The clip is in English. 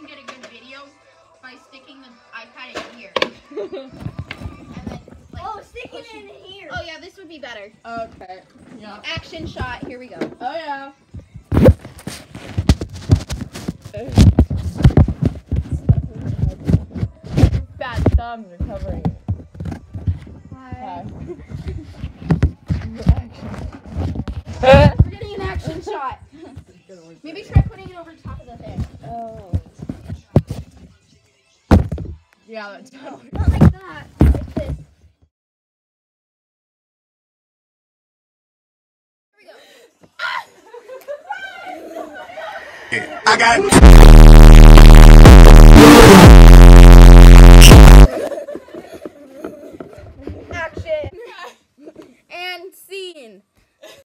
can get a good video by sticking the iPad in here. then, like, oh, stick it in here. Oh, yeah, this would be better. Okay. Yeah. Action shot. Here we go. Oh, yeah. Bad thumbs are covering it. Hi. Hi. We're getting an action shot. Maybe try putting it over top of the thing. Oh. Yeah, that's totally. Not like that. Like this. Here we go. I got.